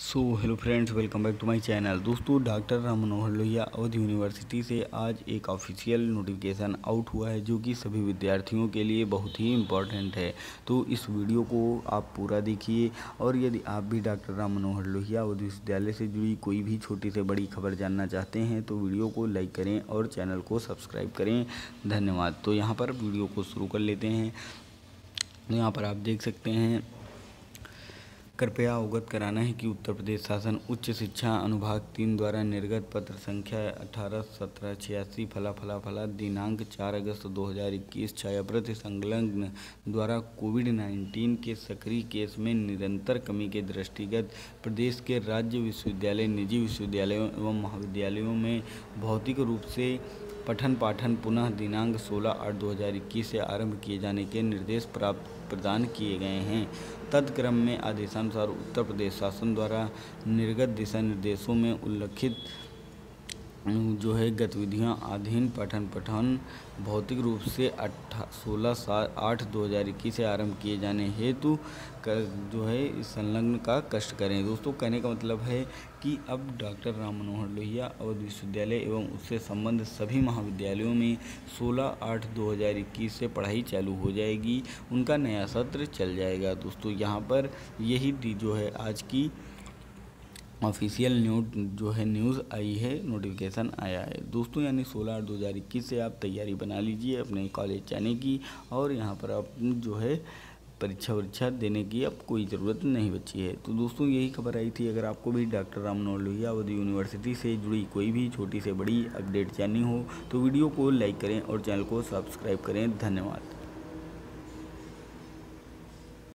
So hello friends welcome back to my channel दोस्तों doctor Ram Manohar Lohia, Awadh university से आज एक ऑफिशियल नोटिफिकेशन आउट हुआ है, जो कि सभी विद्यार्थियों के लिए बहुत ही इंपॉर्टेंट है। तो इस वीडियो को आप पूरा देखिए, और यदि आप भी डॉक्टर राम मनोहर लोहिया, अवध विश्वविद्यालय से जुड़ी कोई भी छोटी से बड़ी खबर जानना चाहते हैं तो वीडियो को लाइक करें और चैनल को सब्सक्राइब करें। धन्यवाद। तो यहाँ पर वीडियो को शुरू कर लेते हैं। यहाँ पर आप देख सकते हैं कृपया अवगत कराना है कि उत्तर प्रदेश शासन उच्च शिक्षा अनुभाग तीन द्वारा निर्गत पत्र संख्या अठारह, सत्रह, छियासी, फला फला फला, दिनांक चार अगस्त 2021 छायाप्रति संलग्न द्वारा कोविड 19 के सक्रिय केस में निरंतर कमी के दृष्टिगत प्रदेश के राज्य विश्वविद्यालय, निजी विश्वविद्यालयों एवं महाविद्यालयों में भौतिक रूप से पठन पाठन पुनः दिनांक 16 आठ 2021 से आरंभ किए जाने के निर्देश प्राप्त प्रदान किए गए हैं। तत्क्रम में आदेशानुसार उत्तर प्रदेश शासन द्वारा निर्गत दिशा निर्देशों में उल्लिखित जो है गतिविधियाँ अधीन पठन पठन भौतिक रूप से अट्ठा, सोलह सात आठ दो हज़ार इक्कीस से आरंभ किए जाने हेतु जो है संलग्न का कष्ट करें। दोस्तों, कहने का मतलब है कि अब डॉक्टर राम मनोहर लोहिया, अवध विश्वविद्यालय एवं उससे संबंध सभी महाविद्यालयों में 16 आठ 2021 से पढ़ाई चालू हो जाएगी। उनका नया सत्र चल जाएगा। दोस्तों, यहाँ पर यही जो है आज की ऑफिशियल न्यूज़ जो है, न्यूज़ आई है, नोटिफिकेशन आया है। दोस्तों, यानी सोलह आठ दो हज़ार इक्कीस से आप तैयारी बना लीजिए अपने कॉलेज जाने की और यहाँ पर आप जो है, परीक्षा वरीक्षा देने की अब कोई ज़रूरत नहीं बची है। तो दोस्तों, यही खबर आई थी, अगर आपको भी डॉक्टर राम मनोहर लोहिया अवध यूनिवर्सिटी से जुड़ी कोई भी छोटी से बड़ी अपडेट जाननी हो तो वीडियो को लाइक करें और चैनल को सब्सक्राइब करें। धन्यवाद।